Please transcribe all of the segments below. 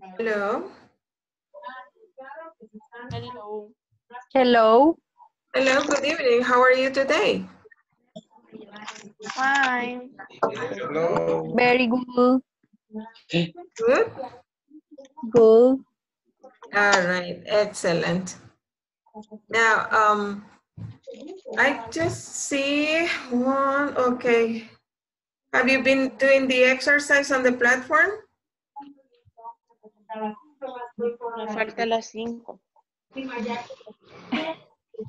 Hello. Hello. Hello. Hello, good evening. How are you today? Fine. Hello. Very good. Good. Good. All right, excellent. Now, um, I just see one, okay. Have you been doing the exercise on the platform? Falta las cinco.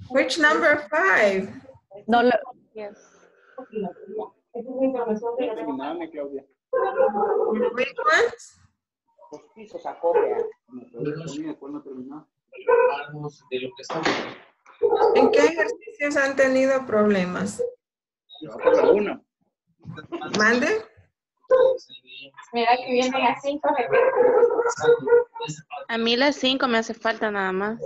Which number five? No lo, Yes. Which ones? ¿En qué ejercicios han tenido problemas? Una. ¿Mande? Mira que vienen las cinco. A mí las cinco me hace falta nada más.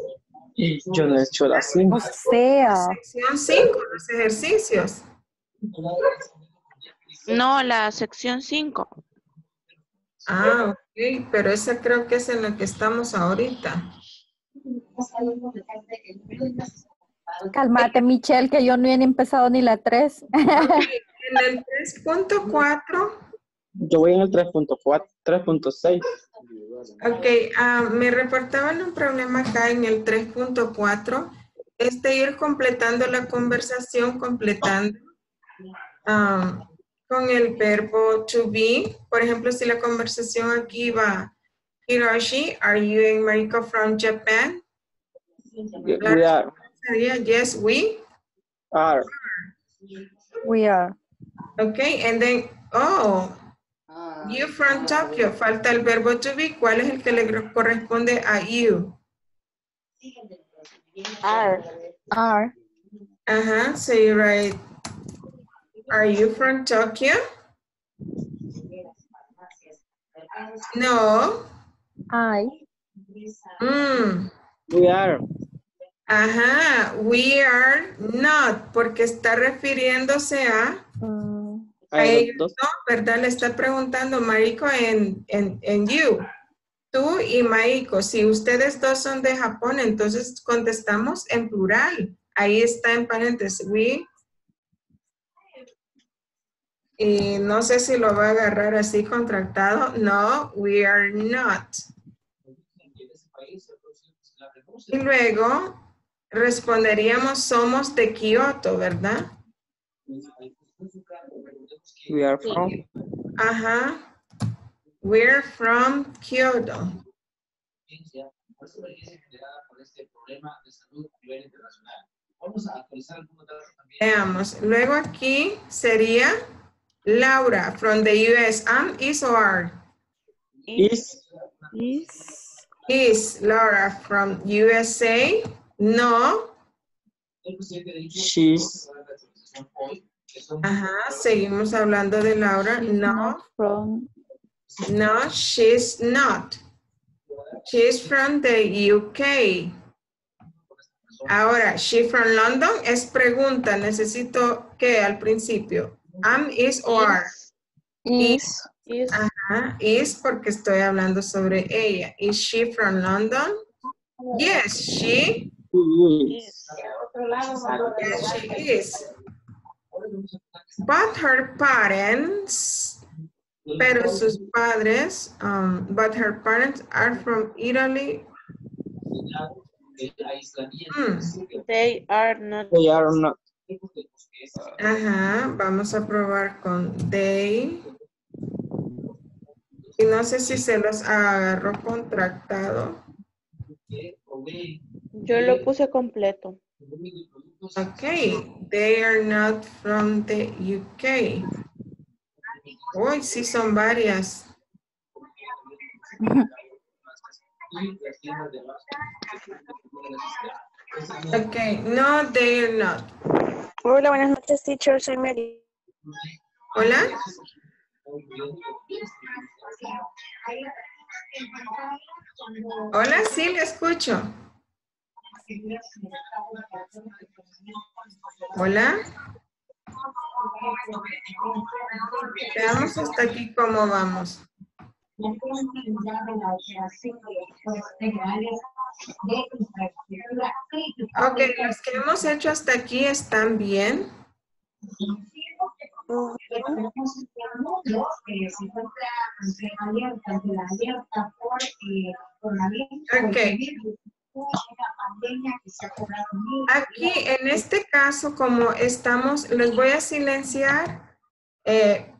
Yo no he hecho las cinco. o sea, Sección 5, los ejercicios. No, la sección cinco. Ah, ok, pero esa creo que es en la que estamos ahorita. cálmate, Michelle, que yo no he empezado ni la 3. En el 3.4, Yo voy en el 3.4, 3.6. ok, ah, me reportaban un problema acá en el 3.4, es de ir completando la conversación, completando ah, con el verbo to be. Por ejemplo, si la conversación aquí va, Hiroshi, are you in Mariko from Japan? We are, Sería yes, we. are, We are. Okay, and then, oh, you from Tokyo. Falta el verbo to be. ¿Cuál es el que le corresponde a you? Are. Are. Ajá, so you write, are you from Tokyo? No. I. Mm. we are. Ajá, we are not, porque está refiriéndose a, mm, a A los ellos, dos. ¿no? ¿Verdad? Le está preguntando Mariko en, en, en you. Tú y Maiko, si ustedes dos son de Japón, entonces contestamos en plural. Ahí está en paréntesis, we. Y no sé si lo va a agarrar así contractado. No, we are not. Y luego responderíamos somos de Kioto, ¿verdad? We are from. Ajá. We're from Kyoto. Veamos. Luego aquí sería Laura from the US. Am, is or are? Is, Is. Is Laura from USA? No. she's, Ajá. Seguimos hablando de Laura. No. Not from. No, she's not. She's from the UK. Ahora, she from London es pregunta. Necesito que al principio. Am, is or are. Is. Is. Ajá, is porque estoy hablando sobre ella. Is she from London? Yes, she. is, Yes, she is. But her parents, pero sus padres, um, but her parents are from Italy. Hmm, They are not. they are not. Ajá, vamos a probar con they. Y no sé si se los agarró contractado. Yo lo puse completo. Okay, they are not from the UK. Uy, sí son varias. Okay, no, they are not. Hola, buenas noches, teacher. Soy Mary. Hola. Hola, sí, le escucho. Hola. Veamos hasta aquí cómo vamos. Ok, los que hemos hecho hasta aquí están bien. Ok. Aquí, en este caso, como estamos, les voy a silenciar. eh,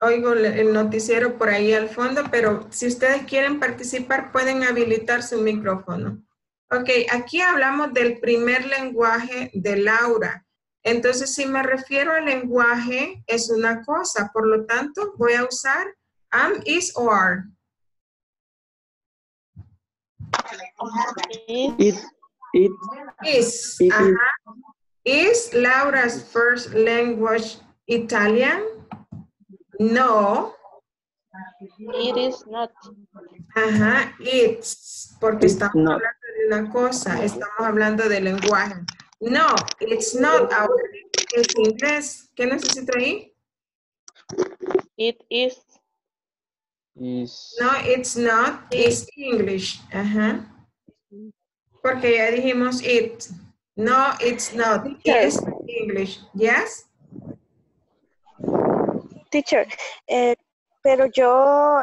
oigo el- noticiero por ahí al fondo, pero si ustedes quieren participar, pueden habilitar su micrófono. Ok, aquí hablamos del primer lenguaje de Laura. Entonces, si me refiero al lenguaje, es una cosa. Por lo tanto, voy a usar am, is o are. Is, It, it, Is. It ajá. Is Laura's first language Italian? No. it is not. Ajá, it's, porque It's estamos not. hablando de una cosa, estamos hablando de lenguaje. No, it's not. Ahora es inglés. ¿Qué necesito ahí? It is. Is, No, it's not. It's English. Ajá. Porque ya dijimos it. No, it's not. It's English. Yes? Teacher, eh, pero yo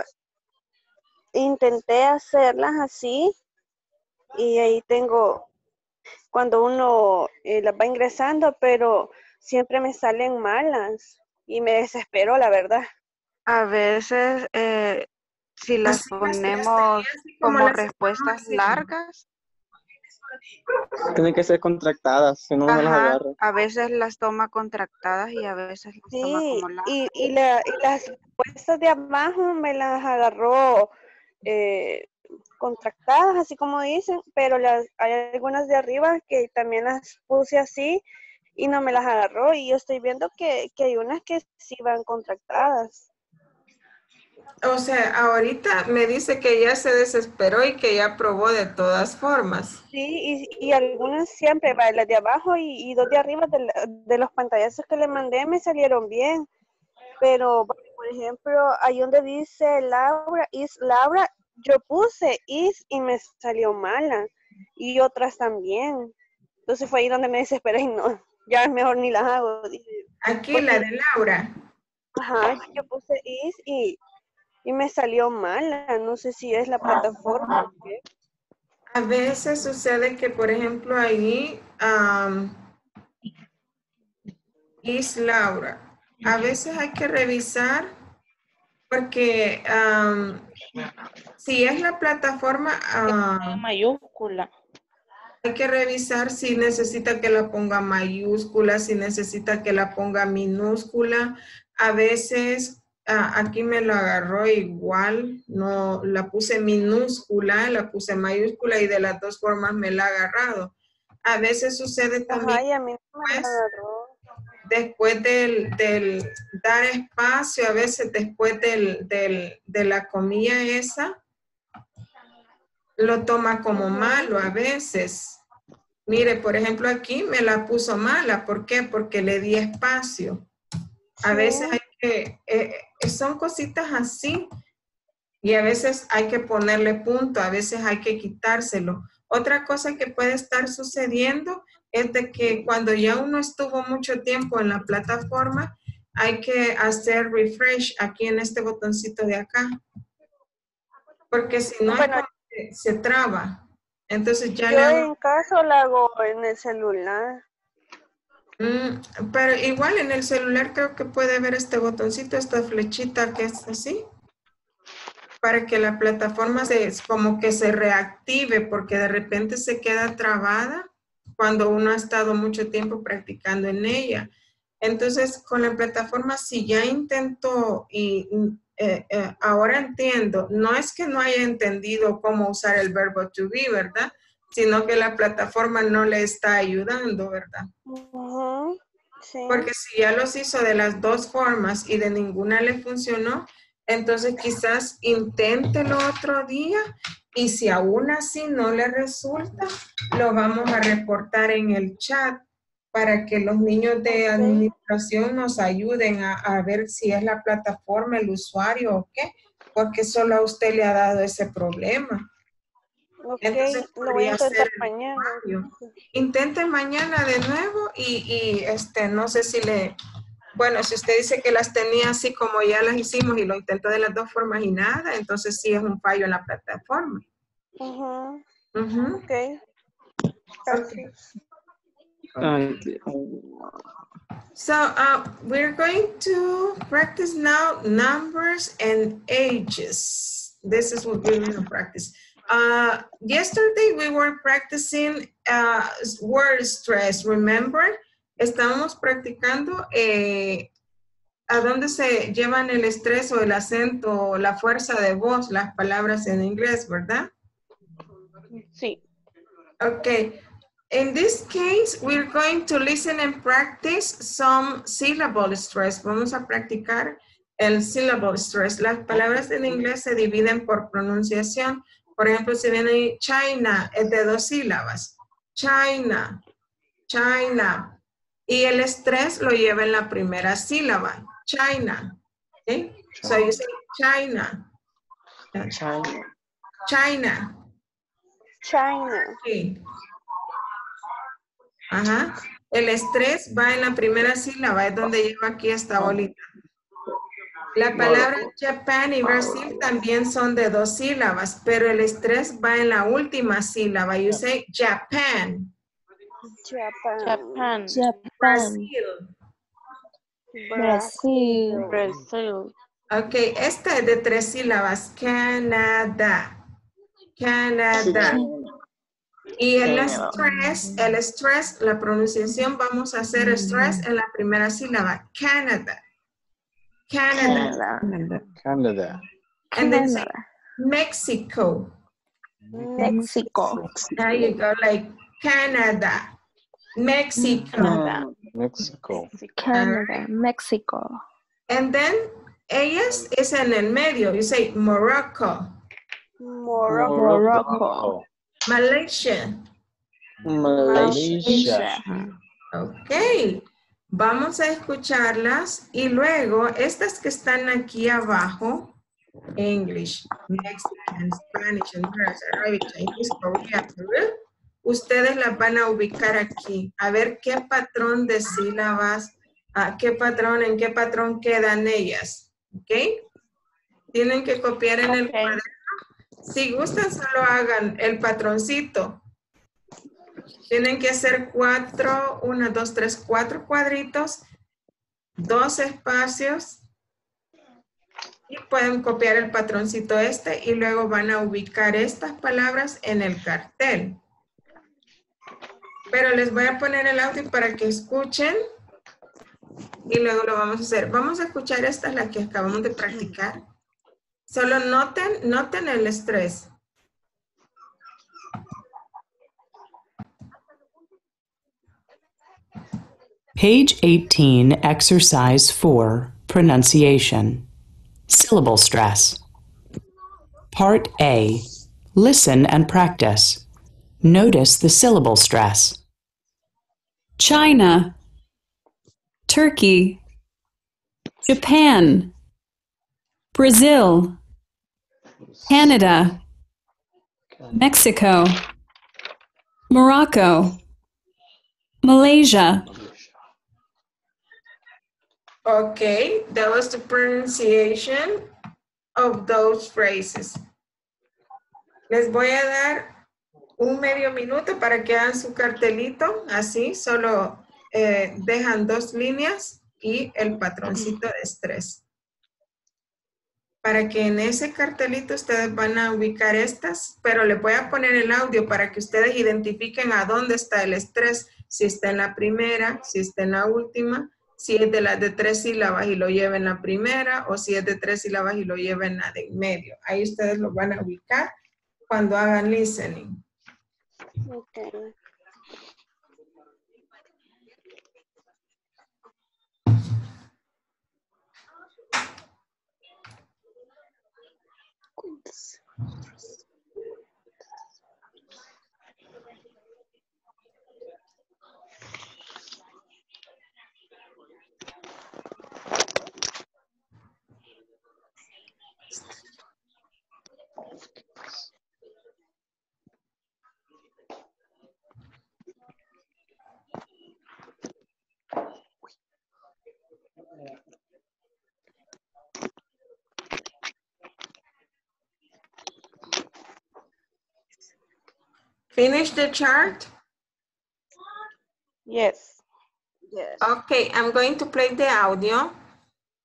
intenté hacerlas así y ahí tengo, cuando uno eh, las va ingresando, pero siempre me salen malas y me desespero, la verdad. A veces, eh, si las Así las- las ponemos así como como las estamos respuestas largas, tienen que ser contractadas, si no, no las ajá, agarro. a veces las toma contractadas y a veces las toma Sí, como largas. y, y, la- y las respuestas de abajo me las agarró eh, contractadas, así como dicen, pero las, hay algunas de arriba que también las puse así y no me las agarró y yo estoy viendo que, que hay unas que sí van contractadas. O sea, ahorita me dice que ya se desesperó y que ya probó de todas formas. Sí, y, y algunas siempre, va, las de abajo y, y dos de arriba de, de los pantallazos que le mandé me salieron bien. Pero, por ejemplo, hay donde dice Laura, is Laura, yo puse is y me salió mala. Y otras también. Entonces fue ahí donde me desesperé y no, ya es mejor ni las hago. Dije, Aquí la de Laura. Ajá, yo puse is y, y me salió mala. No sé si es la plataforma. A veces sucede que, por ejemplo, ahí is Laura. A veces hay que revisar porque si es la plataforma, En mayúscula. hay que revisar si necesita que la ponga mayúscula, si necesita que la ponga minúscula. A veces ah, aquí me lo agarró igual, no la puse minúscula, la puse mayúscula y de las dos formas me la ha agarrado. A veces sucede también Ajá, mí agarró. después del, del dar espacio, a veces después del, del- de la comilla esa, lo toma como malo a veces. Mire, por ejemplo, aquí me la puso mala. ¿Por qué? Porque le di espacio. A veces hay eh, eh, son cositas así. Y a veces hay que ponerle punto, a veces hay que quitárselo. Otra cosa que puede estar sucediendo es de que cuando ya uno estuvo mucho tiempo en la plataforma, hay que hacer refresh aquí en este botoncito de acá. Porque si no, Bueno. se traba. Entonces ya Yo le hago- en caso la hago en el celular. Mm, pero igual en el celular creo que puede ver este botoncito, esta flechita que es así, para que la plataforma se, como que se reactive, porque de repente se queda trabada cuando uno ha estado mucho tiempo practicando en ella. Entonces, con la plataforma, si ya intentó y mm, eh, eh, ahora entiendo, no es que no haya entendido cómo usar el verbo to be, ¿verdad? Sino que la plataforma no le está ayudando, ¿verdad? Sí. Porque si ya los hizo de las dos formas y de ninguna le funcionó, entonces quizás inténtelo otro día y si aún así no le resulta, lo vamos a reportar en el chat para que los niños de administración nos ayuden a, a ver si es la plataforma, el usuario o qué, porque solo a usted le ha dado ese problema. Ok, Entonces, lo voy a intentar mañana. mañana de nuevo y, y, este, no sé si le, bueno, si usted dice que las tenía así como ya las hicimos y lo intentó de las dos formas y nada, entonces sí es un fallo en la plataforma. Ujú, Ujú. Ok. Gracias. Ay, So uh, we're going to practice now numbers and ages. This is what we're going to practice. Uh, yesterday we were practicing uh, word stress. Remember, estábamos practicando eh, a dónde se llevan el estrés o el acento o la fuerza de voz, las palabras en inglés, ¿verdad? Sí. Okay. In this case, we're going to listen and practice some syllable stress. Vamos a practicar el syllable stress. Las palabras en inglés se dividen por pronunciación. Por ejemplo, si viene ahí China, es de dos sílabas. China, China. Y el estrés lo lleva en la primera sílaba. China. Okay? So you say China. China. China. China. Sí. Ajá. El estrés va en la primera sílaba, es donde lleva aquí esta bolita. La palabra Japan y Brasil también son de dos sílabas, pero el estrés va en la última sílaba. You say Japan, Japan. Japan. Japan, Brasil. Brasil, Brasil. Ok, esta es de tres sílabas. Canadá. Canadá. Y el stress, el stress, la pronunciación, vamos a hacer stress en la primera sílaba. Canada. Canada. Canadá. And then say Mexico. Mexico, There you go, like Canada. Mexico. Mexico. Canada, Mexico, And then ellas es en el medio. You say Morocco, Morocco. Morocco, Malaysia. Malaysia. Ok. Vamos a escucharlas y luego estas que están aquí abajo, English, Mexican, Spanish, Honduras, Arabic, Chinese, Korea, Peru, ustedes las van a ubicar aquí. A ver qué patrón de sílabas, a qué patrón, en qué patrón quedan ellas. ¿Ok? Tienen que copiar en el cuaderno. Si gustan, solo hagan el patroncito. Tienen que hacer cuatro, una, dos, tres, cuatro cuadritos, dos espacios. Y pueden copiar el patroncito este y luego van a ubicar estas palabras en el cartel. Pero les voy a poner el audio para que escuchen y luego lo vamos a hacer. Vamos a escuchar estas, las que acabamos de practicar. Solo noten, noten el estrés. Page 18, Exercise 4, Pronunciation. Syllable stress. Part A. Listen and practice. Notice the syllable stress. China, Turkey, Japan, Brazil, Canada, Mexico, Morocco, Malaysia, Okay, that was the pronunciation of those phrases. Les voy a dar un medio minuto para que hagan su cartelito, así, solo eh, dejan dos líneas y el patroncito de estrés. Para que en ese cartelito ustedes van a ubicar estas, pero le voy a poner el audio para que ustedes identifiquen a dónde está el estrés, si está en la primera, si está en la última, si es de las de tres sílabas y lo lleva en la primera, o si es de tres sílabas y lo lleva en la de en medio. Ahí ustedes lo van a ubicar cuando hagan listening. Finish the chart? Yes. Yes. Ok, I'm going to play the audio.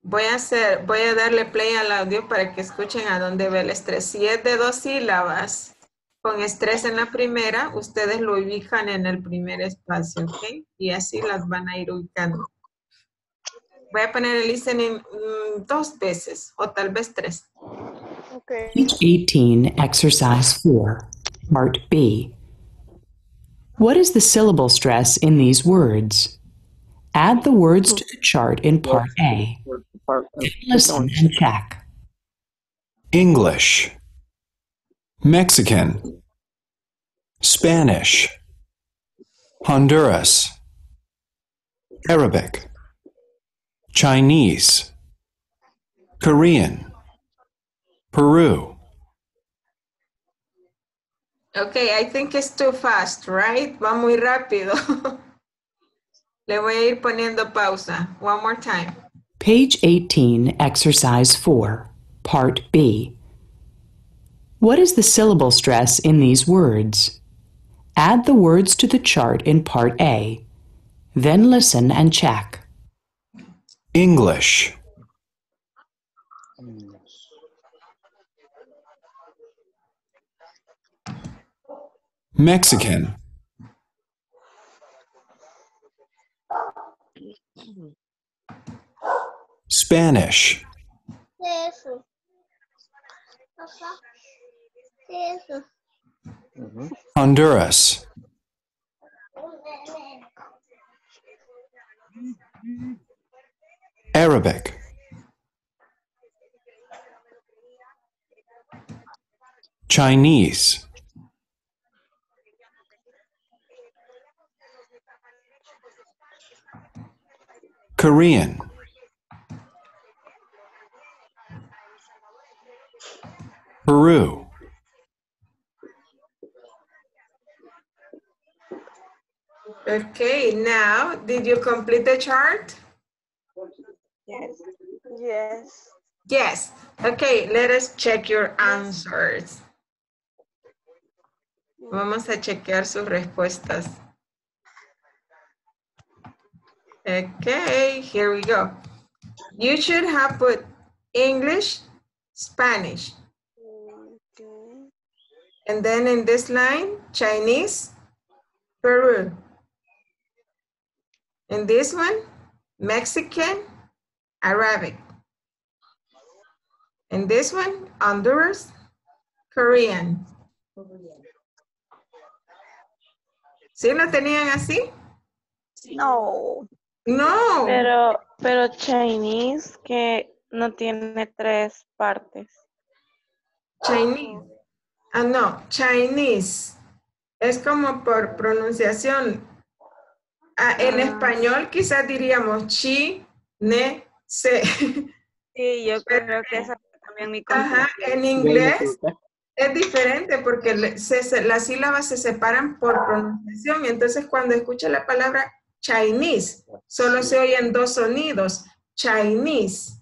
Voy a hacer, voy a darle play al audio para que escuchen a dónde ve el estrés. Si es de dos sílabas con estrés en la primera, ustedes lo ubican en el primer espacio, ¿ok? Y así las van a ir ubicando. Voy a poner el listening mm, dos veces o tal vez tres. Okay. Page 18, Exercise 4, Part B. What is the syllable stress in these words? Add the words to the chart in Part A. Part- Listen and check. English, Mexican, Spanish, Honduras, Arabic, Chinese, Korean, Peru. Okay, I think it's too fast, right? Va muy rápido. Le voy a ir poniendo pausa. One more time. Page 18, Exercise 4, Part B. What is the syllable stress in these words? Add the words to the chart in Part A. Then listen and check. English, Mexican, Spanish, Eso. Papá. Eso. Ujú. Honduras, Arabic, Chinese, Korean, Peru, Okay, now, did you complete the chart? Yes. Yes. Okay, let us check your answers. Vamos a chequear sus respuestas. Okay, here we go. You should have put English, Spanish, Okay. and then in this line, Chinese, Peru. In this one, Mexican, Arabic. In this one, Honduras, Korean. ¿Sí lo tenían así? No. No. Pero, pero Chinese que no tiene tres partes. Chinese. Ah, no, Chinese. Es como por pronunciación. Ah, en Ah. español quizás diríamos chi, ne, se. Sí, yo creo que esa mi Ajá, en inglés es diferente porque le- se- se- las sílabas se separan por pronunciación. y Entonces, cuando escucha la palabra Chinese, solo se oyen dos sonidos. Chinese.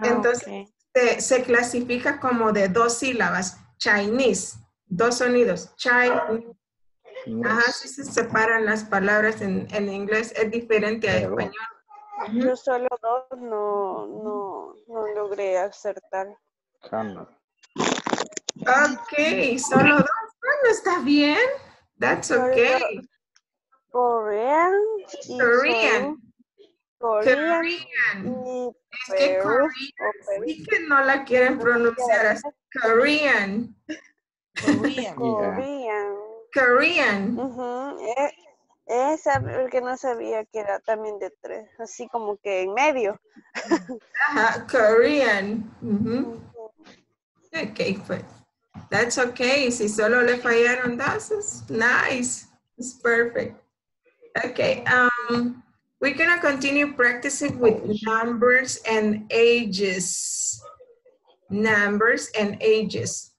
Ah, Entonces, se, se clasifica como de dos sílabas. Chinese. Dos sonidos. Chinese. Ajá, sí se separan las palabras en, en inglés. Es diferente a español. Yo solo dos no, no, no logré acertar. Cana. Ok, solo dos. Bueno, está bien. That's okay. Korean y Korean. Korean Korean. Es que Korean sí que no la quieren pronunciar así. Korean. Korean. Korean. Ujú, e- Esa, porque no sabía que era también de tres, así como que en medio. Ajá, Korean. Ujú. Ok, pues. That's okay. Si solo le fallaron dos, it's nice. It's perfect. Okay. Um, we're gonna continue practicing with numbers and ages. Numbers and ages.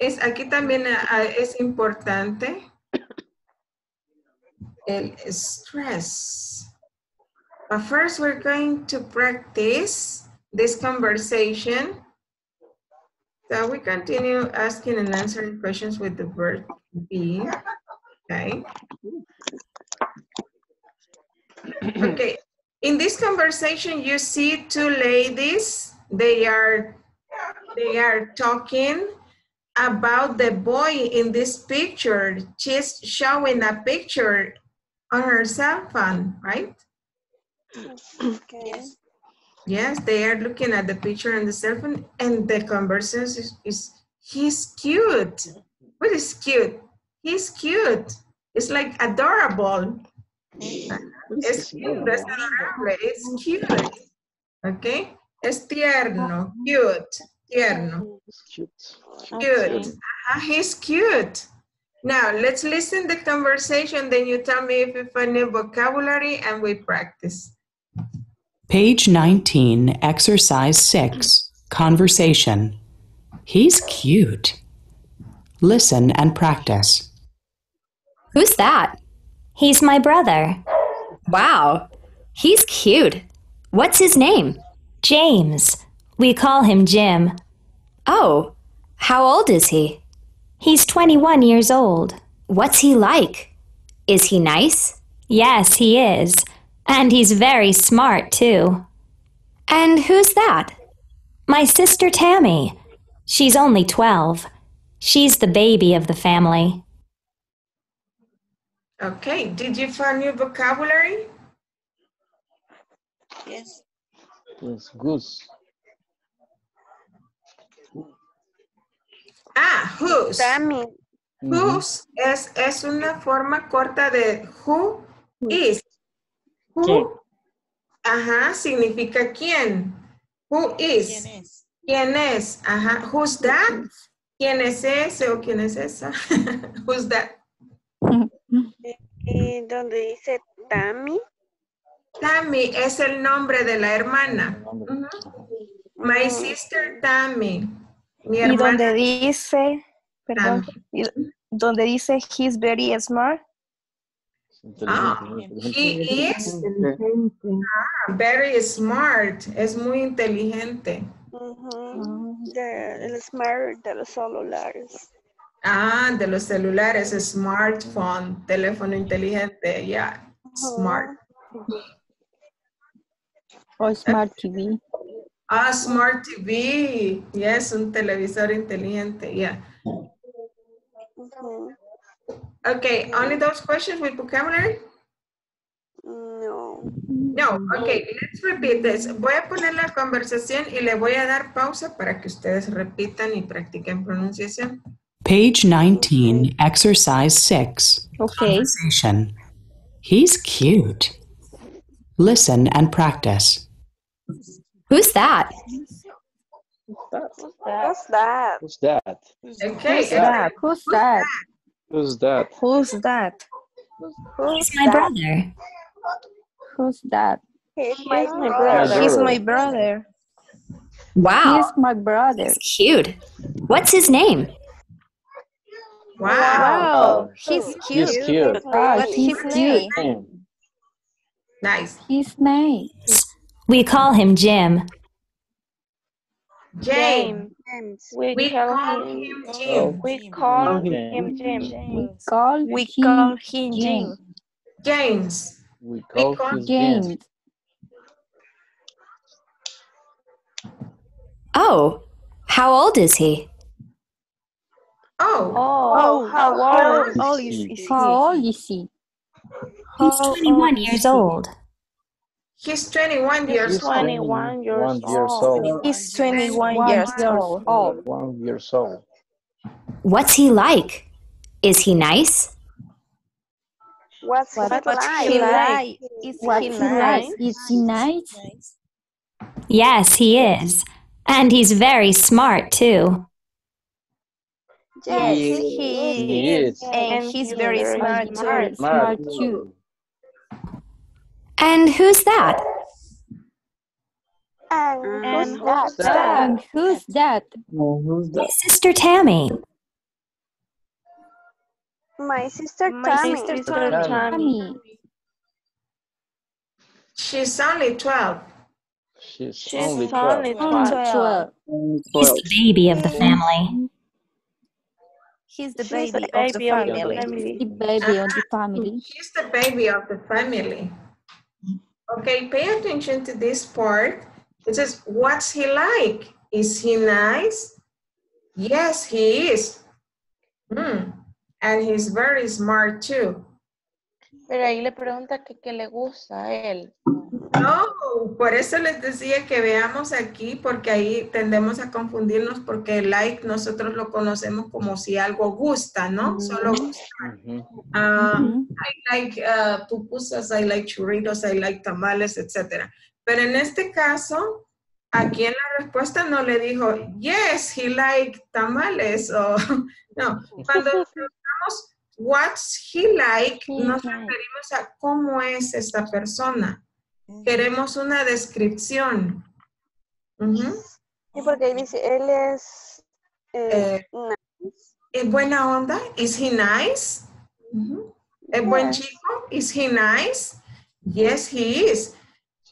Es, aquí también ah, es importante el stress. But first, we're going to practice this conversation. So we continue asking and answering questions with the verb be. Okay. Okay. In this conversation, you see two ladies. They are they are talking about the boy in this picture. She's showing a picture on her cell phone, right? Okay. Yes, they are looking at the picture on the cell phone and the conversation is, is he's cute. What is cute? He's cute. It's like adorable. Es cute, es adorable, it's cute. Okay? Es tierno, cute, tierno. Cute. Cute. He's cute. Now, let's listen the conversation, then you tell me if you find new vocabulary and we practice. Page 19, Exercise 6, Conversation. He's cute. Listen and practice. Who's that? He's my brother. Wow, he's cute. What's his name? James. We call him Jim. Oh, how old is he? He's 21 years old. What's he like? Is he nice? Yes, he is. And he's very smart, too. And who's that? My sister Tammy. She's only 12. She's the baby of the family. Okay, did you find new vocabulary? Yes, Yes, goose. Ah, whose. Tammy. Whose es, es una forma corta de who is. Who, ¿Quién? ajá, significa quién. Who is. ¿Quién es? Ajá. Who's that? ¿Quién es ese o quién es esa? Who's that? Y donde dice Tammy. Tammy es el nombre de la hermana. Ujú. My sister Tammy. Mi Y donde dice, perdón, y donde dice he's very smart. Ah, he is ah, very smart. Es muy inteligente. Ujú. De- el smart de los celulares. Ah, de los celulares, smartphone, teléfono inteligente, ya, smart. O Smart TV. Ah, smart TV, yes, un televisor inteligente, yeah. Okay, only those questions with vocabulary? No. No, okay, let's repeat this. Voy a poner la conversación y le voy a dar pausa para que ustedes repitan y practiquen pronunciación. Page 19, Exercise 6, Okay. Conversation. He's cute. Listen and practice. Who's that? What's that? Who's that? Okay, Who's that? Who's that? Who's that? Who's that? He's my brother. Who's that? He's my My brother. He's my brother. Wow, He's my brother. he's cute. What's his name? wow. Wow, he's cute. He's cute. Ah, What's he's his cute. Name. Nice. He's nice. We call him Jim. James, James. We, we call call him, him Jim. Oh, we call him Jim. We call We him call him James. Jim. James. We call call his James. James. Oh, how old is he? Oh, Oh, oh, oh how old old is is, he? is How old is he? He's 21 years old. He's 21 years He's old. 21 years One years old. old. He's 21 One years years old. old. One years old. What's he like? Is he nice? What's What, he what's like? he like? Is What's he he nice? like? Is he nice? Yes, he is. And he's very smart, too. Yes, He he He is. is. And he's very smart too. smart. Smart too. And who's that? And And who's who's that? that? And who's that? No, who's My sister Tammy. My sister Tammy. My Tammy. sister Tammy. Tammy. Tammy. She's only 12. She's, She's only only 12. 12. He's the baby of the family. He's the She's baby, the of the baby of the family. family. The baby of the uh-huh. family. She's the baby of the family. Okay, pay attention to this part. It says, what's he like? Is he nice? Yes, he is. Hmm. And he's very smart too. Pero ahí le pregunta que qué le gusta a él. No, por eso les decía que veamos aquí, porque ahí tendemos a confundirnos, porque like nosotros lo conocemos como si algo gusta, ¿no? Solo gusta. Ah, I like uh, pupusas, I like churritos, I like tamales, etc. Pero en este caso, aquí en la respuesta no le dijo, yes, he like tamales, o no. Cuando preguntamos, what's he like, nos referimos a cómo es esta persona. Queremos una descripción. Ujú. Sí, porque ahí dice, él es... Eh, nice. ¿Es buena onda? ¿Is he nice? ¿Es buen Yes. chico? ¿Is he nice? Yes, he is.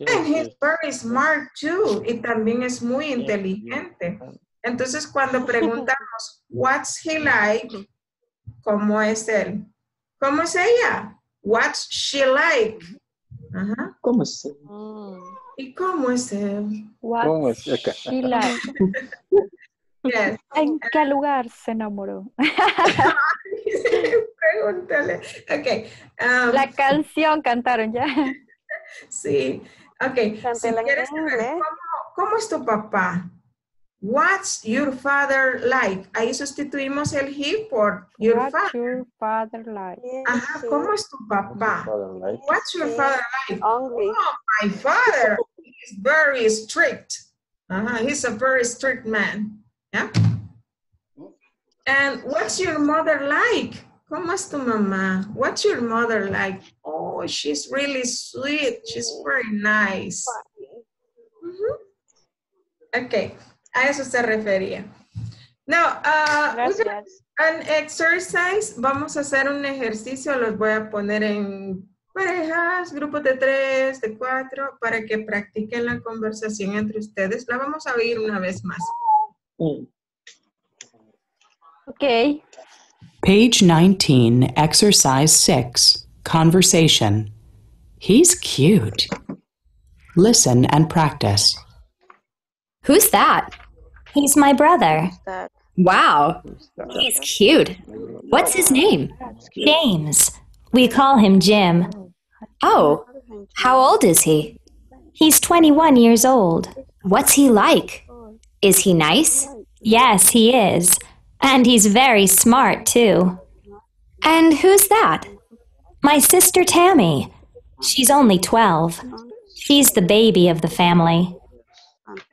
And he's very smart too. Y también es muy inteligente. Entonces, cuando preguntamos, what's he like? ¿Cómo es él? ¿Cómo es ella? What's she like? Ajá. ¿Cómo es? ¿Y cómo es él? ¿Cómo es? Acá. She like. Yes. ¿En qué lugar se enamoró? Pregúntale. Ok. um, La canción cantaron ya. Sí, ok. Si quieres saber. ¿cómo, cómo es tu papá? What's your father like? Ahí sustituimos el he por your What's father. your father like? Ajá, ¿cómo es tu papá? What's your father like? Hungry. Oh, my father is very strict. Ajá, he's a very strict man. Yeah. And what's your mother like? ¿Cómo es tu mamá? What's your mother like? Oh, she's really sweet. She's very nice. Ujú. Mm-hmm. Ok, a eso se refería. Now, uh, gonna- Gracias. an exercise. Vamos a hacer un ejercicio. Los voy a poner en parejas, grupos de tres, de cuatro, para que practiquen la conversación entre ustedes. La vamos a oír una vez más. Ok. Page 19, Exercise 6, Conversation. He's cute. Listen and practice. Who's that? He's my brother. Wow. He's cute. What's his name? James. We call him Jim. Oh, oh how old is he? He's 21 years old. What's he like? Is he nice? Yes, he is. And he's very smart, too. And who's that? My sister Tammy. She's only 12. She's the baby of the family.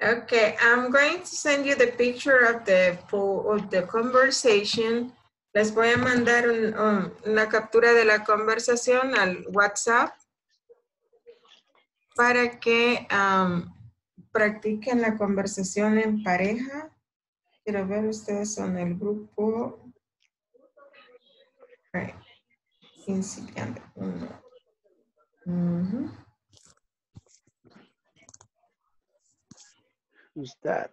Okay, I'm going to send you the picture of the of the conversation. Les voy a mandar un- una captura de la conversación al WhatsApp para que um, practiquen la conversación en pareja. Quiero ver ustedes son el grupo. Who's that?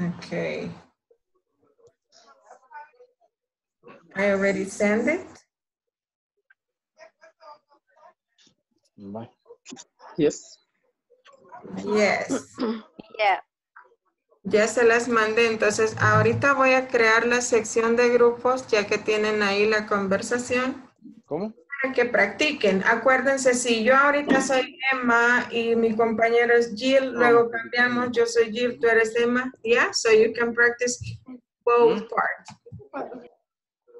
Okay. I already sent it. Bye. Yes. Yes. Yeah. Ya se las mandé, entonces ahorita voy a crear la sección de grupos ya que tienen ahí la conversación ¿Cómo? Que practiquen. Acuérdense, si yo ahorita soy Emma y mi compañero es Jill, luego cambiamos, yo soy Jill, tú eres Emma, yeah, so you can practice both parts.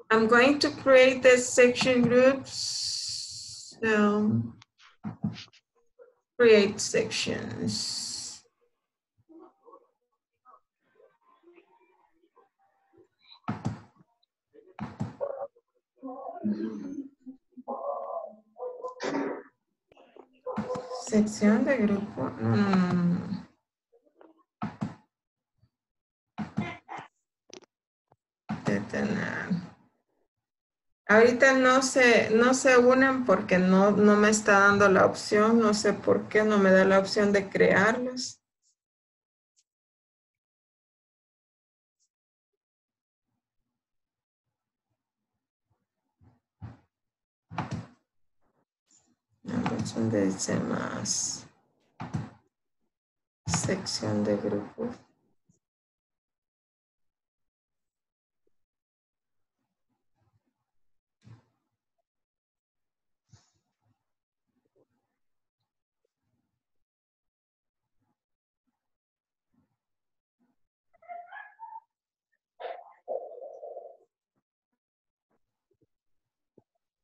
I'm going to create the section groups. So, create sections. Sección de grupo. No, no. Ahorita no se, no se unen porque no, no me está dando la opción, no sé por qué no me da la opción de crearlos. A ver, ¿dónde dice más? Sección de grupo.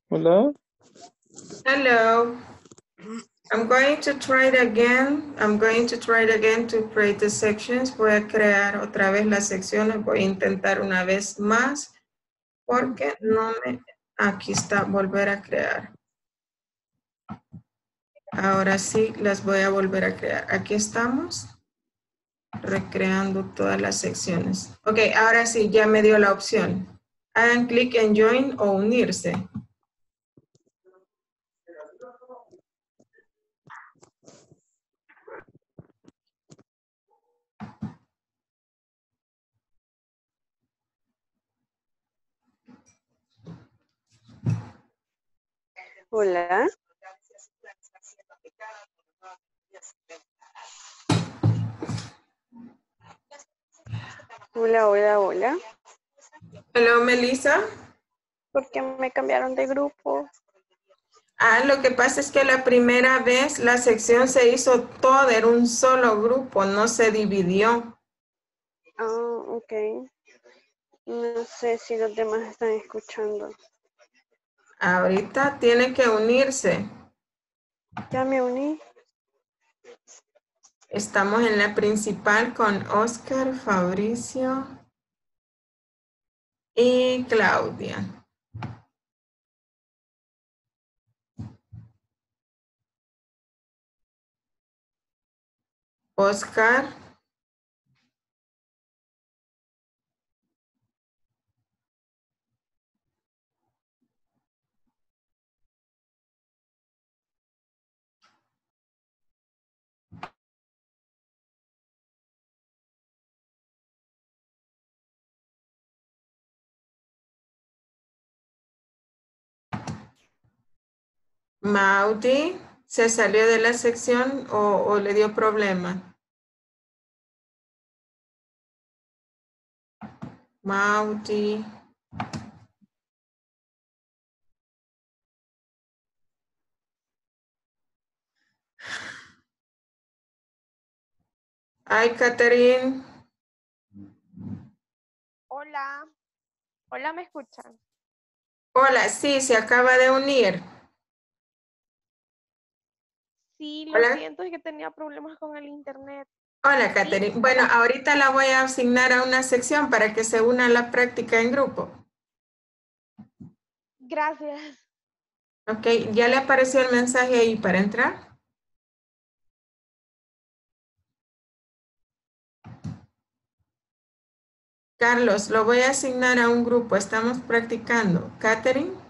Hello? Hello. I'm going to try it again. I'm going to try it again to create the sections. Voy a crear otra vez las secciones. Voy a intentar una vez más porque no me... Aquí está, volver a crear. Ahora sí, las voy a volver a crear. Aquí estamos. Recreando todas las secciones. Ok, ahora sí, ya me dio la opción. Hagan clic en Join o unirse. Hola. Hola, hola, hola. Hello, Melissa. ¿Por qué me cambiaron de grupo? Ah, lo que pasa es que la primera vez la sección se hizo toda, era un solo grupo, no se dividió. Ah, ok. No sé si los demás están escuchando. Ahorita tiene que unirse. Ya me uní. Estamos en la principal con Oscar, Fabricio y Claudia. Oscar. Maudi, ¿se salió de la sección o, o le dio problema? Maudi. Ay, Catherine. Hola. Hola, ¿me escuchan? Hola, sí, se acaba de unir. Sí, lo Hola. siento, es que tenía problemas con el internet. Hola, Catherine. Bueno, ahorita la voy a asignar a una sección para que se una a la práctica en grupo. Gracias. Ok, ¿ya le apareció el mensaje ahí para entrar? Carlos, lo voy a asignar a un grupo. Estamos practicando. Catherine.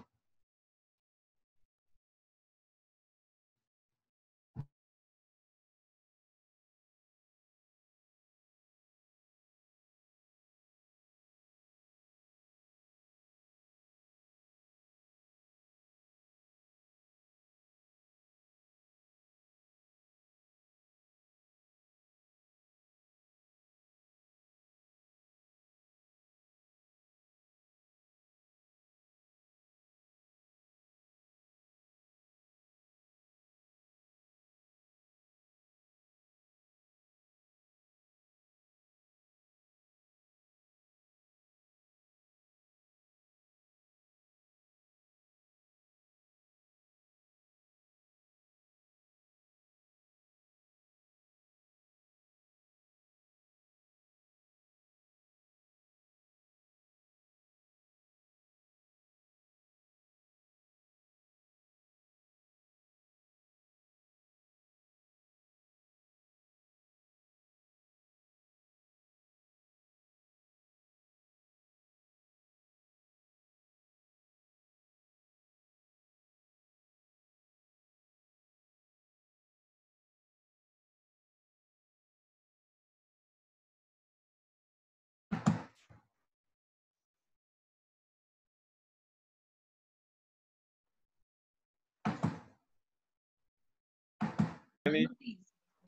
Very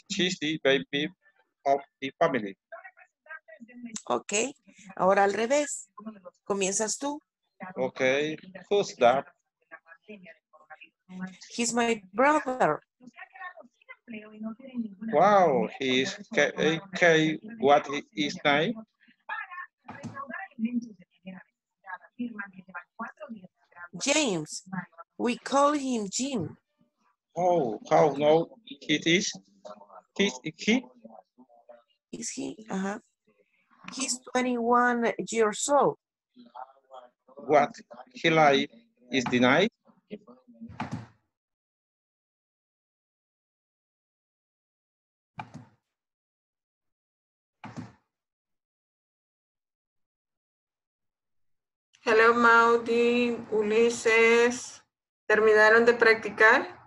cheesy baby of the family. Ok, ahora al revés. Comienzas tú. Okay, who's that? He's my brother. Wow, he's K, K what is name? James. We call him Jim. Oh, how no it is? He's he? Is he? Uh-huh. He's 21 years old. What he like is denied? Hello, Maudi, Ulises. ¿Terminaron de practicar?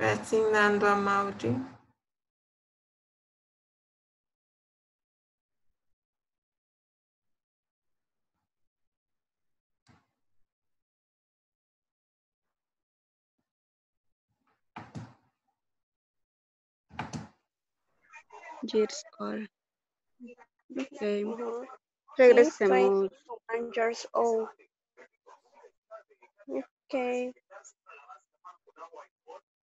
Resignando a Maudi. Years old. Okay. Ujú. He's Regresemos. 21 years old. Okay.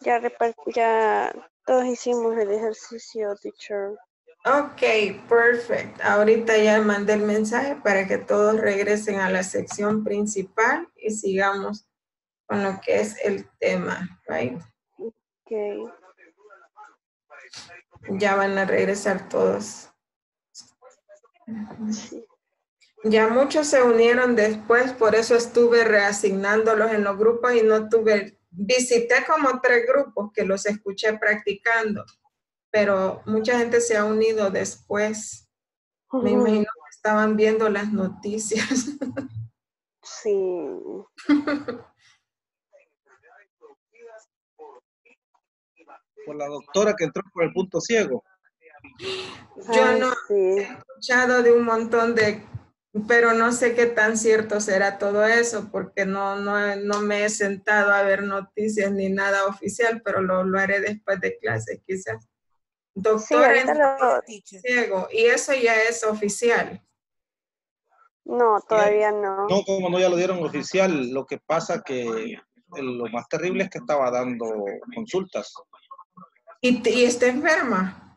ya, ya todos hicimos el ejercicio, teacher. ok, perfect. Ahorita ya mandé el mensaje para que todos regresen a la sección principal y sigamos con lo que es el tema, right? Okay. Ya van a regresar todos. Ya muchos se unieron después, por eso estuve reasignándolos en los grupos y no tuve, visité como tres grupos que los escuché practicando, pero mucha gente se ha unido después. Me imagino que estaban viendo las noticias. Sí. Por la doctora que entró por el punto ciego. Yo no sí. he escuchado de un montón de, pero no sé qué tan cierto será todo eso, porque no, no, no me he sentado a ver noticias ni nada oficial, pero lo, lo haré después de clase quizás. Doctor lo- ciego, y eso ya es oficial. No, todavía no. No, como no, ya lo dieron oficial. Lo que pasa que el- lo más terrible es que estaba dando consultas. Y, y está enferma.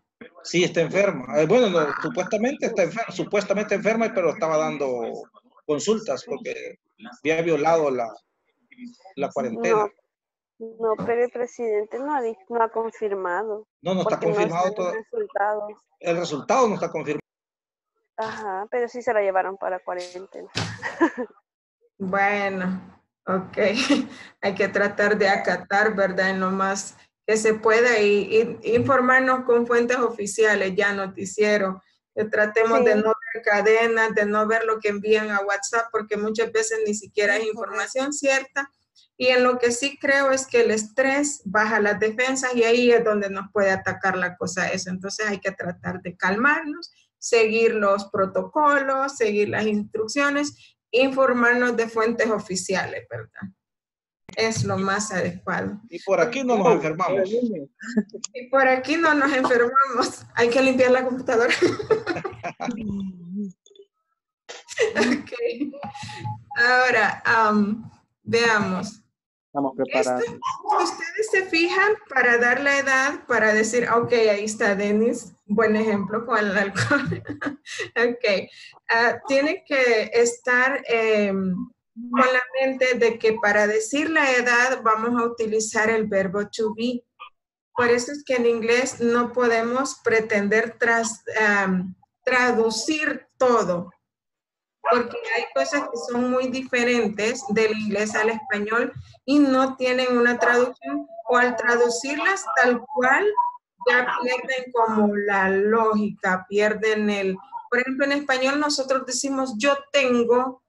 Sí, está enferma. Eh, bueno, no, supuestamente está enferma, supuestamente enferma, pero estaba dando consultas porque había violado la, la cuarentena. No, no, pero el presidente no ha, no ha confirmado. No, no está confirmado están todo. El resultado no está confirmado. Ajá, pero sí se la llevaron para cuarentena. Bueno, ok. Hay que tratar de acatar, ¿verdad? En lo más que se pueda y, y informarnos con fuentes oficiales, ya noticiero. Que tratemos Sí. de no ver cadenas, de no ver lo que envían a WhatsApp, porque muchas veces ni siquiera es información cierta. Y en lo que sí creo es que el estrés baja las defensas y ahí es donde nos puede atacar la cosa eso. Entonces hay que tratar de calmarnos, seguir los protocolos, seguir las instrucciones, informarnos de fuentes oficiales, ¿verdad? Es lo más adecuado. Y por aquí no nos enfermamos. Y por aquí no nos enfermamos. Hay que limpiar la computadora. ok. Ahora, am, veamos. Estamos preparados. Ustedes se fijan para dar la edad, para decir, ok, ahí está Denis, buen ejemplo con el alcohol. ok, Ah, tiene que estar em, con la mente de que para decir la edad vamos a utilizar el verbo to be. Por eso es que en inglés no podemos pretender tras- am, traducir todo. porque hay cosas que son muy diferentes del inglés al español y no tienen una traducción o al traducirlas tal cual ya pierden como la lógica, pierden el... Por ejemplo, en español nosotros decimos yo tengo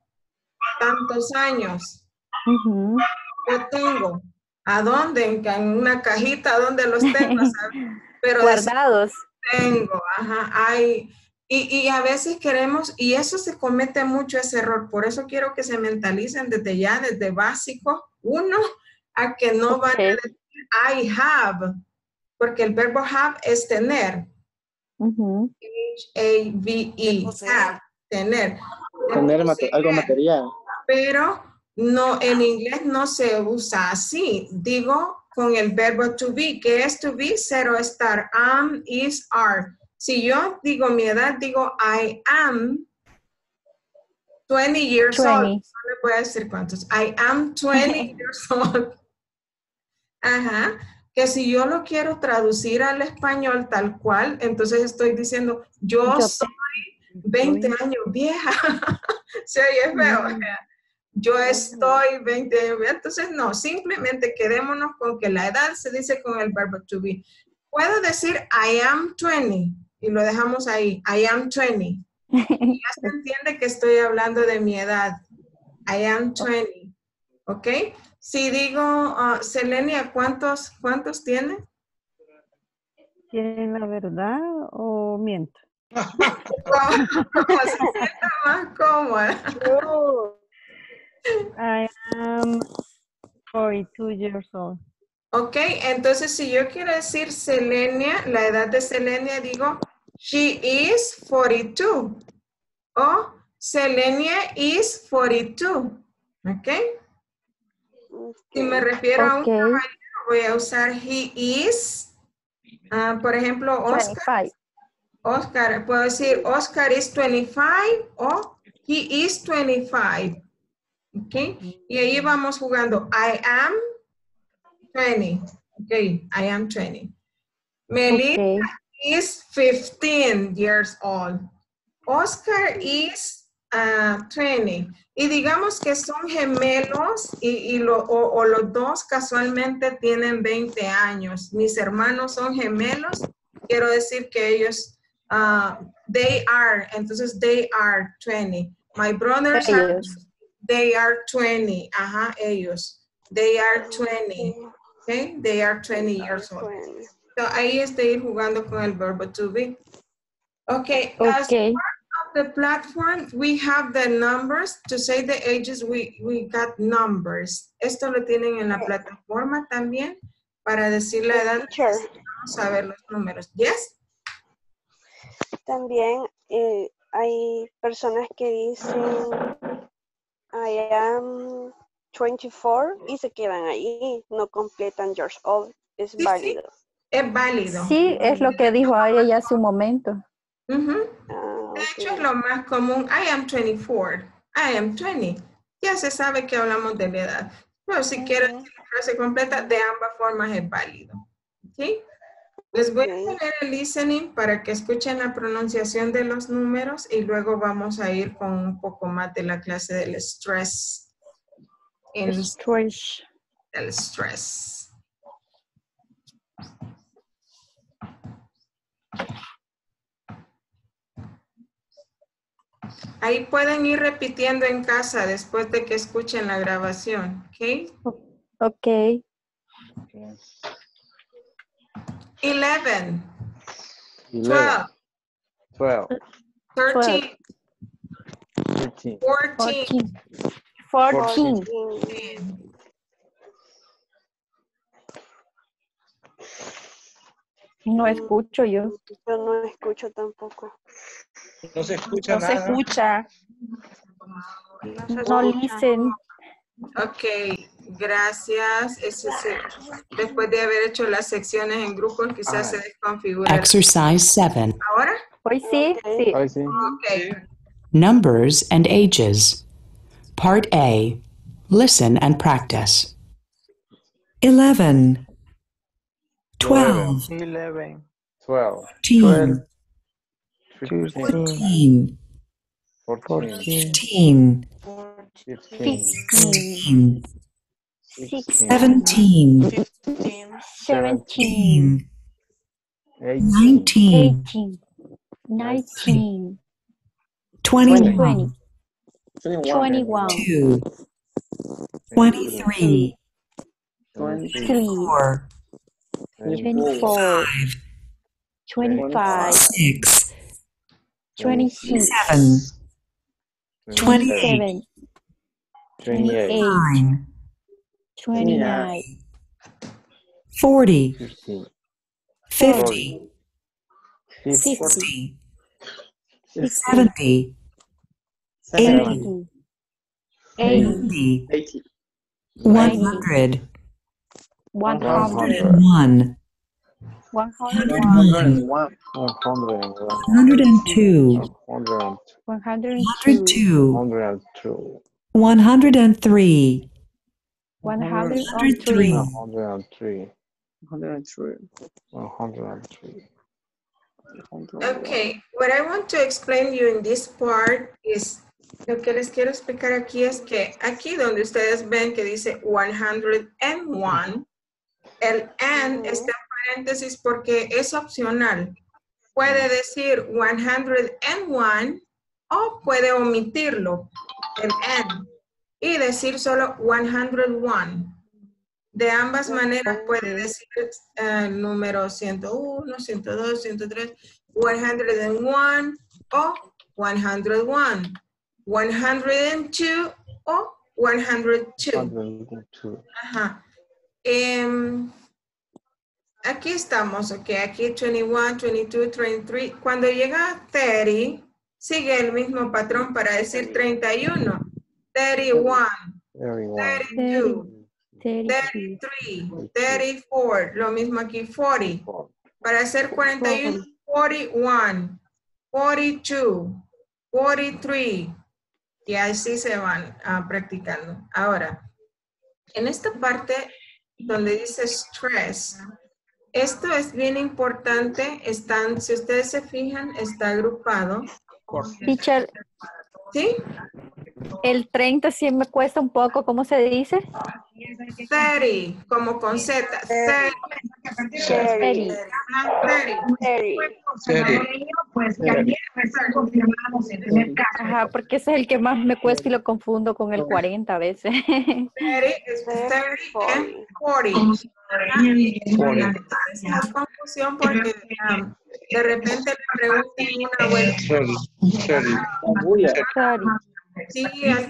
tantos años. Yo tengo. ¿A dónde? En, una cajita, ¿dónde los tengo? Pero Guardados. tengo, ajá, hay. Y, y a veces queremos, y eso se comete mucho ese error, por eso quiero que se mentalicen desde ya, desde básico, uno, a que no van a decir I have, porque el verbo have es tener. H-A-V-E, have, tener. Tener mate- algo material. Pero no, en inglés no se usa así. Digo con el verbo to be, que es to be, cero estar, am, is, are. Si yo digo mi edad, digo I am 20 years old. 20. No le voy a decir cuántos. I am 20 years old. Ajá. Que si yo lo quiero traducir al español tal cual, entonces estoy diciendo, yo, Yo soy 20 años vieja. Se oye feo. Mm. Yo estoy 20 años vieja. Entonces, no, simplemente quedémonos con que la edad se dice con el verbo to be. Puedo decir I am 20 y lo dejamos ahí. I am 20. Y ya se entiende que estoy hablando de mi edad. I am 20. ¿Ok? Si digo, ah, Selenia, ¿cuántos, ¿cuántos tiene? ¿Tienen la verdad o miento? Como se sienta más cómoda. I am 42 years old. Ok, entonces si yo quiero decir Selenia, la edad de Selenia, digo, she is 42. O Selenia is 42. Ok. Si me refiero a un caballero, voy a usar he is. Ah, por ejemplo, Oscar. 25. Oscar, puedo decir Oscar is 25 o he is 25. ¿Ok? Y ahí vamos jugando. I am 20. Ok, I am 20. Melissa is 15 years old. Oscar is ah, 20. Y digamos que son gemelos y, y lo- o, o los dos casualmente tienen 20 años. Mis hermanos son gemelos. Quiero decir que ellos, ah, they are, entonces they are 20. My brothers are. They are 20. Ajá, ellos. They are 20. Okay, they are 20 years old. So ahí estoy jugando con el verbo to be. Okay, as Okay. part of the platform, we have the numbers. To say the ages, we, we got numbers. Esto lo tienen en la plataforma también para decir la edad. Vamos a ver los números. Yes? También eh, hay personas que dicen I am 24 y se quedan ahí, no completan years old. Es válido. Es válido. Sí, es lo que dijo ella ya hace un momento. Ujú. De hecho, es lo más común. I am 24. I am 20. Ya se sabe que hablamos de la edad. Pero si quiero decir la frase completa, de ambas formas es válido. ¿Sí? Les voy a poner el listening para que escuchen la pronunciación de los números y luego vamos a ir con un poco más de la clase del stress. En Stress. del stress. Ahí pueden ir repitiendo en casa después de que escuchen la grabación, ¿ok? Ok. 11, 11, 12, 12, 13, 13, 14, 14. 14. No escucho yo. Yo no escucho tampoco. No se escucha No se nada. escucha. se No listen. Ok, gracias. Ese es después de haber hecho las secciones en grupos, quizás se desconfigura. Exercise 7. ¿Ahora? Hoy sí, sí. Hoy sí. Ok. Numbers and ages. Part A. Listen and practice. 11, 12, 11, 12, 13, 15, 14, Fourteen. 15, Fifteen. 16, 17, 17, 19, 18, 19, 21, 21, 2, 23, 24, 24, 25, 26, 7, 27, 28. 9, 29, 40, Fifty. 50, 50, 60, 70, 80, 80, 80, 100, 100, 101, 101, 101, One hundred. and one. 102, One. Hundred. 102, 102, 103. 103, 103, 103. 103. 103. Okay, what I want to explain you in this part is, lo que les quiero explicar aquí es que aquí donde ustedes ven que dice 101, el and está en paréntesis porque es opcional. Puede decir 101 o puede omitirlo, el and, y decir solo 101. De ambas maneras puede decir eh, el número 101, 102, 103, 101 o 101, 102 o 102. 102. Ajá. Em, aquí estamos, ok. Aquí 21, 22, 23. Cuando llega a 30, sigue el mismo patrón para decir 31. 31, Everyone. 32, 32, 33, 34. Lo mismo aquí, 40. Para hacer 41, 41, 42, 43. Y así se van ah, practicando. Ahora, en esta parte donde dice stress, esto es bien importante. Están, si ustedes se fijan, está agrupado. Teacher, ¿Sí? El 30 sí me cuesta un poco, ¿cómo se dice? 30, como con Z. 30. 30. Ajá, 30. Pues porque ese es el que más me cuesta y lo confundo con el 40 a veces. 30 es 30 and 40. Es confusión porque um, de repente le preguntan una abuela. Sorry. Sí,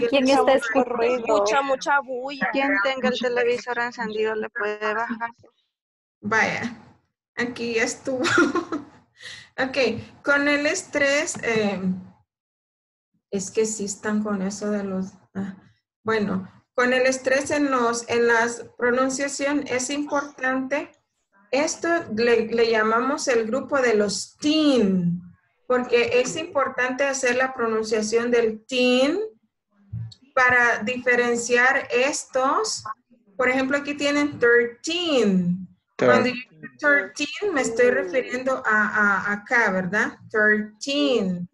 ¿Quién está escuchando? Mucha, mucha bulla. Quien tenga el televisor encendido le puede bajar. Vaya, aquí ya estuvo. ok, con el estrés, eh, es que sí están con eso de los... ah, bueno, con el estrés en, los, en la pronunciación es importante. Esto le, le llamamos el grupo de los teen, porque es importante hacer la pronunciación del teen para diferenciar estos. Por ejemplo, aquí tienen 13. Cuando yo digo 13, me estoy refiriendo a, a- acá, ¿verdad? 13.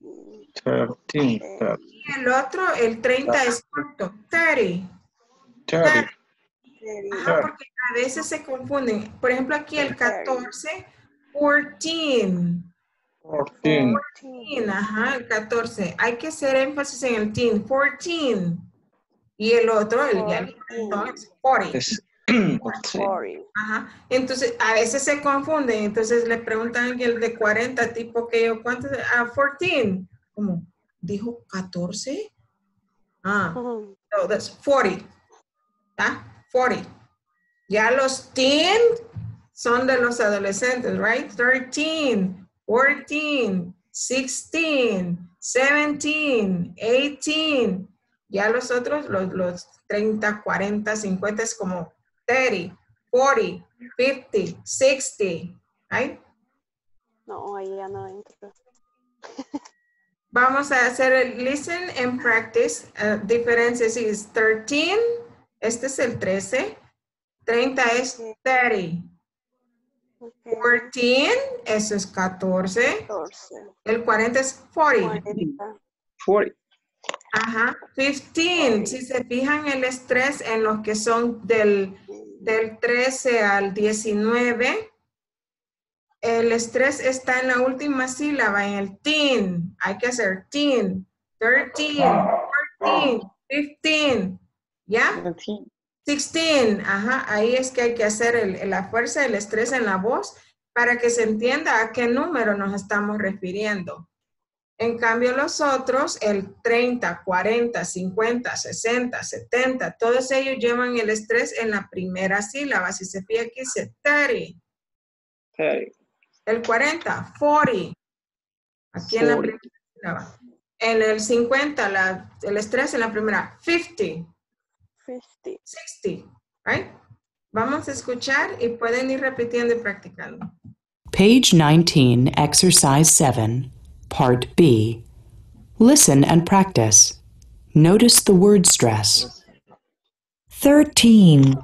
13. Y el otro, el 30 es corto. 30. 30. Ajá, porque a veces se confunden. Por ejemplo, aquí el 14, 14. 14. 14, ajá, el 14. Hay que hacer énfasis en el teen, 14. Y el otro, el ya el cuarto, es 40. Es- sí. Ajá. Entonces, a veces se confunden. Entonces le preguntan a alguien de 40, tipo que yo, ¿cuánto? Ah, 14. Como, ¿dijo 14? Ah, no, that's 40. ¿Ah? 40. Ya los teen son de los adolescentes, right? 13, 14, 16, 17, 18. Ya los otros, los, los 30, 40, 50 es como 30, 40, 50, 60, right? No, ahí ya no entro. Vamos a hacer el listen and practice. Uh, diferencias es 13, este es el 13, 30 es 30. 14, eso es 14. El 40 es 40. 40. Ajá, 15. Si se fijan el estrés en los que son del, del 13 al 19, el estrés está en la última sílaba, en el teen. Hay que hacer teen, 13, 14, 15. ¿Ya? 16. Ajá, ahí es que hay que hacer el- la fuerza del estrés en la voz para que se entienda a qué número nos estamos refiriendo. En cambio, los otros, el 30, 40, 50, 60, 70, todos ellos llevan el estrés en la primera sílaba. Si se fija aquí, dice 30. El 40, 40. Aquí en la 40. primera sílaba. En el 50, la- el estrés en la primera, 50. 50. 60. Right? Vamos a escuchar y pueden ir repitiendo y practicando. Page 19, Exercise 7, Part B. Listen and practice. Notice the word stress. 13,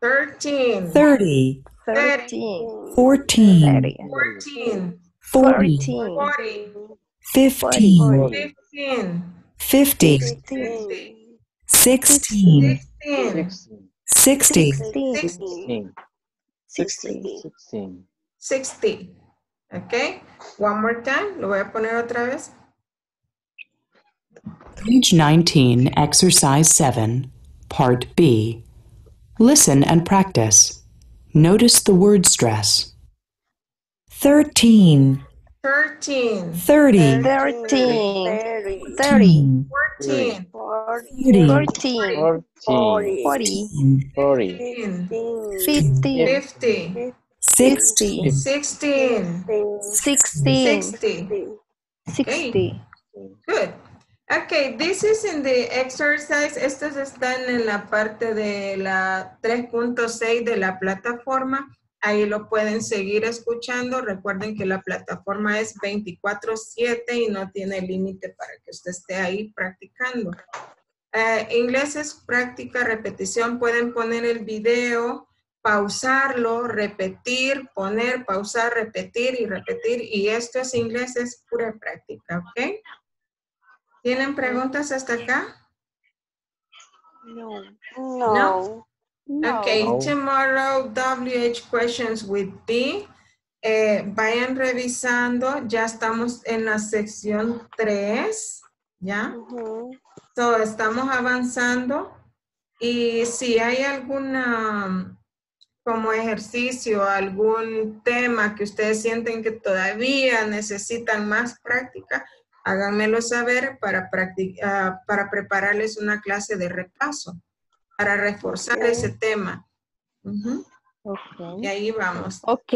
13, 30, 13, 14, 14, 40, 40, 15, 15, 50, 50, 16, 16, 60, 60, 16. 16. 60. Okay? One more time. Lo voy a poner otra vez. Page 19, Exercise 7, Part B. Listen and practice. Notice the word stress. 13, 13, 30, 13, 30, 14, 40, 14, 14. 40, 40. 50, 50, 60, 16, 60, 60. 60. Good. Okay, this is in the exercise. Estos están en la parte de la 3.6 de la plataforma. Ahí lo pueden seguir escuchando. Recuerden que la plataforma es 24/7 y no tiene límite para que usted esté ahí practicando. Eh, inglés es práctica, repetición. Pueden poner el video, pausarlo, repetir, poner, pausar, repetir y repetir. Y esto es inglés, es pura práctica, ¿ok? ¿Tienen preguntas hasta acá? No. No. Okay, No. tomorrow WH questions with B. Eh, vayan revisando, ya estamos en la sección 3, ¿ya? So, estamos avanzando y si hay alguna como ejercicio, algún tema que ustedes sienten que todavía necesitan más práctica, háganmelo saber para, practi- ah, para prepararles una clase de repaso, para reforzar ese tema. Y ahí vamos. Ok.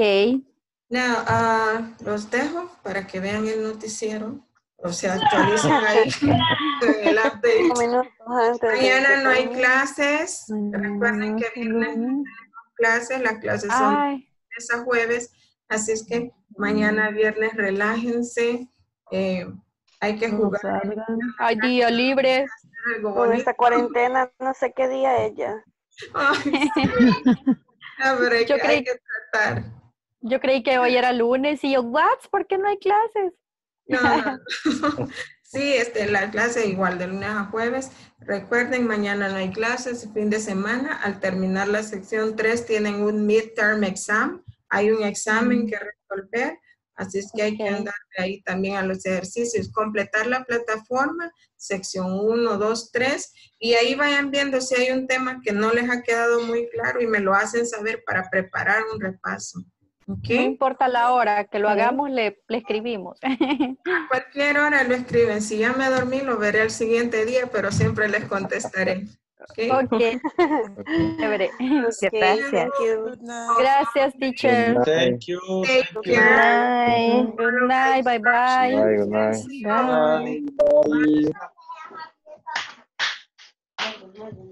Now, ah, los dejo para que vean el noticiero. O sea, actualicen ahí el update. Mañana no hay clases. Recuerden que viernes no tenemos clases. Las clases son de a jueves. Así es que mañana viernes relájense. Eh, hay que jugar. Hay día libre. Con esta cuarentena, no sé qué día es ya. Ay, sí. Pero hay, Yo que, hay creí- que tratar. Yo creí que hoy era lunes y yo, ¿what? ¿Por qué no hay clases? No, no. Sí, este, la clase igual de lunes a jueves. Recuerden, mañana no hay clases, fin de semana. Al terminar la sección 3 tienen un midterm exam. Hay un examen que resolver, así es que hay que andar ahí también a los ejercicios. Completar la plataforma, sección 1, 2, 3, y ahí vayan viendo si hay un tema que no les ha quedado muy claro y me lo hacen saber para preparar un repaso. No importa la hora que lo hagamos, le, le escribimos. A cualquier hora lo escriben. Si ya me dormí, lo veré el siguiente día, pero siempre les contestaré. ¿Ok? Ok. Chévere. Gracias. Gracias, teacher. Thank you. Thank you. care. Bye. Good night. Bye bye. Bye, good night. Bye. Bye.